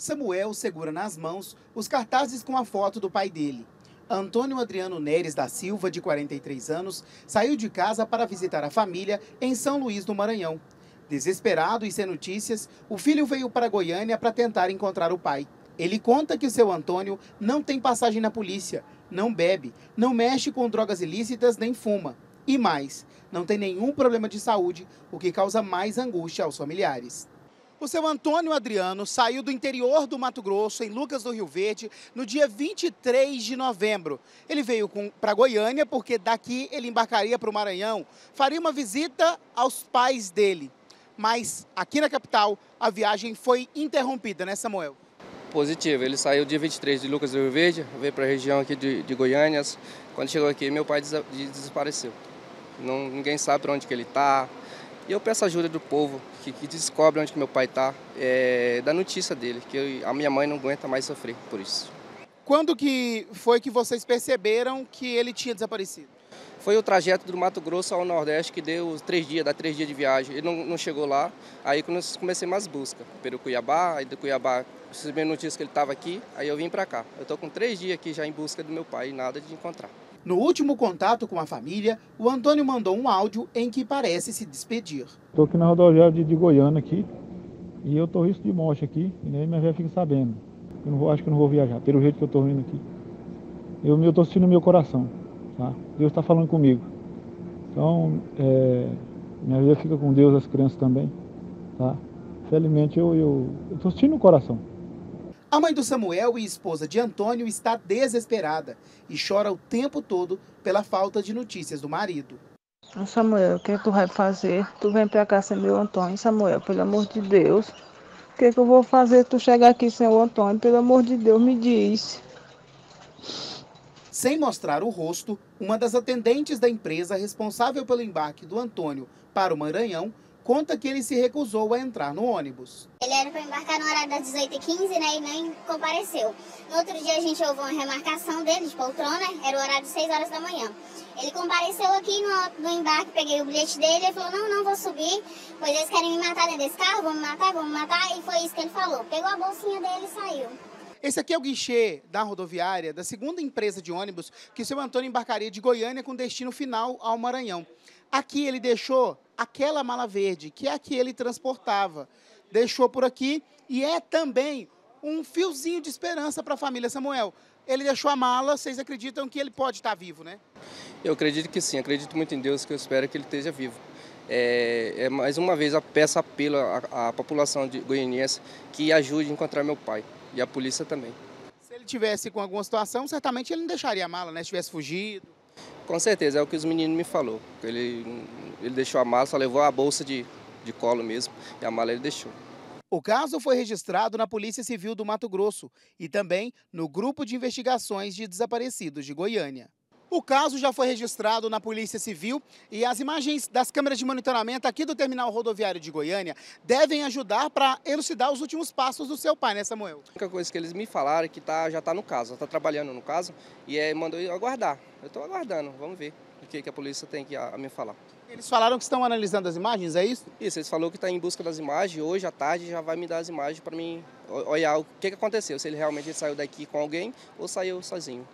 Samuel segura nas mãos os cartazes com a foto do pai dele. Antônio Adriano Neres da Silva, de 43 anos, saiu de casa para visitar a família em São Luís do Maranhão. Desesperado e sem notícias, o filho veio para Goiânia para tentar encontrar o pai. Ele conta que seu Antônio não tem passagem na polícia, não bebe, não mexe com drogas ilícitas nem fuma. E mais, não tem nenhum problema de saúde, o que causa mais angústia aos familiares. O seu Antônio Adriano saiu do interior do Mato Grosso, em Lucas do Rio Verde, no dia 23 de novembro. Ele veio para Goiânia porque daqui ele embarcaria para o Maranhão, faria uma visita aos pais dele. Mas aqui na capital, a viagem foi interrompida, né, Samuel? Positivo. Ele saiu dia 23 de Lucas do Rio Verde, veio para a região aqui de, de Goiânia. Quando chegou aqui, meu pai desapareceu. Não, ninguém sabe para onde que ele está, e eu peço ajuda do povo que, que descobre onde que meu pai está, é, da notícia dele, que eu, a minha mãe não aguenta mais sofrer por isso. Quando que foi que vocês perceberam que ele tinha desaparecido? Foi o trajeto do Mato Grosso ao Nordeste que deu três dias, dá três dias de viagem. Ele não, não chegou lá, aí quando eu comecei mais busca, pelo Cuiabá, aí do Cuiabá recebi notícia que ele estava aqui, aí eu vim para cá. Eu estou com três dias aqui já em busca do meu pai e nada de encontrar. No último contato com a família, o Antônio mandou um áudio em que parece se despedir. Estou aqui na rodoviária de, de Goiânia aqui e eu estou risco de morte aqui e nem minha velha fica sabendo. Eu não vou, acho que não vou viajar, pelo jeito que eu estou vindo aqui. Eu estou sentindo meu coração, tá? Deus está falando comigo. Então, é, minha vida fica com Deus, as crianças também, tá? Felizmente eu estou sentindo no coração. A mãe do Samuel e esposa de Antônio está desesperada e chora o tempo todo pela falta de notícias do marido. Samuel, o que, é que tu vai fazer? Tu vem pra cá sem meu Antônio. Samuel, pelo amor de Deus. O que, é que eu vou fazer tu chegar aqui sem o Antônio? Pelo amor de Deus, me diz. Sem mostrar o rosto, uma das atendentes da empresa responsável pelo embarque do Antônio para o Maranhão conta que ele se recusou a entrar no ônibus. Ele era para embarcar no horário das 18h15 né, e nem compareceu. No outro dia a gente ouviu uma remarcação dele de poltrona, era o horário de 6 horas da manhã. Ele compareceu aqui no, no embarque, peguei o bilhete dele, ele falou, não, não vou subir, pois eles querem me matar dentro desse carro, vão me matar, vão me matar, e foi isso que ele falou. Pegou a bolsinha dele e saiu. Esse aqui é o guichê da rodoviária da segunda empresa de ônibus que seu Antônio embarcaria de Goiânia com destino final ao Maranhão. Aqui ele deixou aquela mala verde, que é a que ele transportava. Deixou por aqui e é também um fiozinho de esperança para a família Samuel. Ele deixou a mala, vocês acreditam que ele pode estar vivo, né? Eu acredito que sim, acredito muito em Deus, que eu espero que ele esteja vivo. É, é mais uma vez a peça apelo à, à população de goianiense que ajude a encontrar meu pai e a polícia também. Se ele tivesse com alguma situação, certamente ele não deixaria a mala, né? Se tivesse fugido. Com certeza, é o que os meninos me falou. Ele, ele deixou a mala, só levou a bolsa de, de colo mesmo, e a mala ele deixou. O caso foi registrado na Polícia Civil do Mato Grosso e também no Grupo de Investigações de Desaparecidos de Goiânia. O caso já foi registrado na Polícia Civil e as imagens das câmeras de monitoramento aqui do terminal rodoviário de Goiânia devem ajudar para elucidar os últimos passos do seu pai, né, Samuel? A única coisa que eles me falaram é que tá, já está no caso, está trabalhando no caso e é, mandou eu aguardar. Eu estou aguardando, vamos ver o que, que a polícia tem que a, a me falar. Eles falaram que estão analisando as imagens, é isso? Isso, eles falaram que está em busca das imagens. Hoje à tarde já vai me dar as imagens para mim olhar o que, que aconteceu, se ele realmente saiu daqui com alguém ou saiu sozinho.